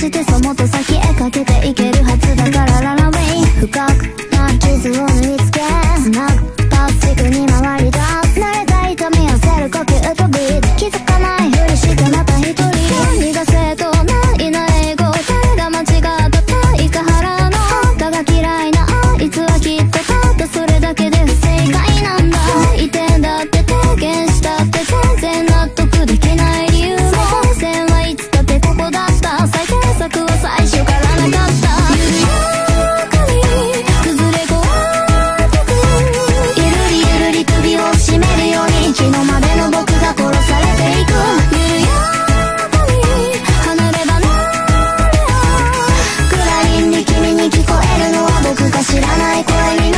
してその手先へかけていけるはずだからララウェイ。深く for.